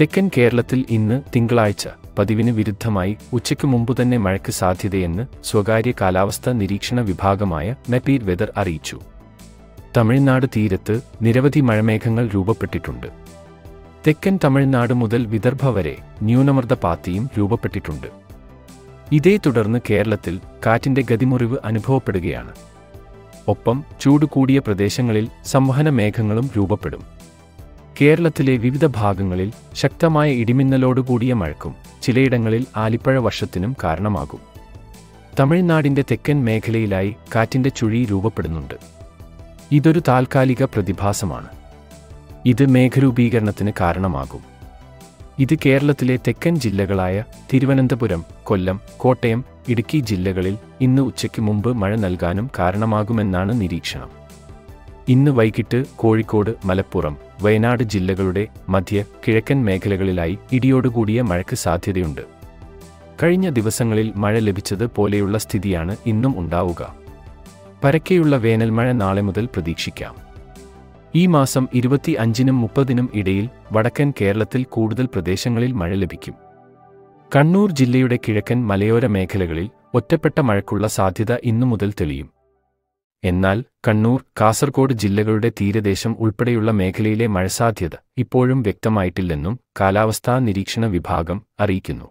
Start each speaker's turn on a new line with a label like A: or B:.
A: തെക്കൻ കേരളത്തിൽ ഇന്ന് തിങ്കളാഴ്ച പതിവിന് വിരുദ്ധമായി ഉച്ചയ്ക്ക് മുമ്പ് തന്നെ മഴയ്ക്ക് സാധ്യതയെന്ന് സ്വകാര്യ കാലാവസ്ഥാ നിരീക്ഷണ വിഭാഗമായ മെപീർ വെതർ അറിയിച്ചു. തമിഴ്നാട് തീരത്ത് നിരവധി മഴമേഘങ്ങൾ രൂപപ്പെട്ടിട്ടുണ്ട്. തെക്കൻ തമിഴ്നാട് മുതൽ വിദർഭ വരെ ന്യൂനമർദ്ദ പാത്തിയും രൂപപ്പെട്ടിട്ടുണ്ട്. ഇതേ തുടർന്ന് കേരളത്തിൽ കാറ്റിന്റെ ഗതിമുറിവ് അനുഭവപ്പെടുകയാണ്. ഒപ്പം ചൂട് കൂടിയ പ്രദേശങ്ങളിൽ സംവഹന മേഘങ്ങളും രൂപപ്പെടും. കേരളത്തിലെ വിവിധ ഭാഗങ്ങളിൽ ശക്തമായ ഇടിമിന്നലോടുകൂടിയ മഴക്കും ചിലയിടങ്ങളിൽ ആലിപ്പഴ വർഷത്തിനും കാരണമാകും. തമിഴ്നാടിന്റെ തെക്കൻ മേഖലയിലായി കാറ്റിന്റെ ചുഴി രൂപപ്പെടുന്നുണ്ട്. ഇതൊരു താൽക്കാലിക പ്രതിഭാസമാണ്. ഇത് മേഘരൂപീകരണത്തിന് കാരണമാകും. ഇത് കേരളത്തിലെ തെക്കൻ ജില്ലകളായ തിരുവനന്തപുരം കൊല്ലം കോട്ടയം ഇടുക്കി ജില്ലകളിൽ ഇന്ന് ഉച്ചയ്ക്ക് മുമ്പ് മഴ നൽകാനും കാരണമാകുമെന്നാണ് നിരീക്ഷണം. ഇന്ന് വൈകിട്ട് കോഴിക്കോട് മലപ്പുറം വയനാട് ജില്ലകളുടെ മധ്യ കിഴക്കൻ മേഖലകളിലായി ഇടിയോടുകൂടിയ മഴയ്ക്ക് സാധ്യതയുണ്ട്. കഴിഞ്ഞ ദിവസങ്ങളിൽ മഴ ലഭിച്ചത് പോലെയുള്ള സ്ഥിതിയാണ് ഇന്നും ഉണ്ടാവുക. പരക്കെയുള്ള വേനൽമഴ നാളെ മുതൽ പ്രതീക്ഷിക്കാം. ഈ മാസം ഇരുപത്തി അഞ്ചിനും മുപ്പതിനും ഇടയിൽ വടക്കൻ കേരളത്തിൽ കൂടുതൽ പ്രദേശങ്ങളിൽ മഴ ലഭിക്കും. കണ്ണൂർ ജില്ലയുടെ കിഴക്കൻ മലയോര മേഖലകളിൽ ഒറ്റപ്പെട്ട മഴയ്ക്കുള്ള സാധ്യത ഇന്നു മുതൽ തെളിയും. എന്നാൽ കണ്ണൂർ കാസർഗോഡ് ജില്ലകളുടെ തീരദേശം ഉൾപ്പെടെയുള്ള മേഖലയിലെ മഴസാധ്യത ഇപ്പോഴും വ്യക്തമായിട്ടില്ലെന്നും കാലാവസ്ഥാ നിരീക്ഷണ വിഭാഗം അറിയിക്കുന്നു.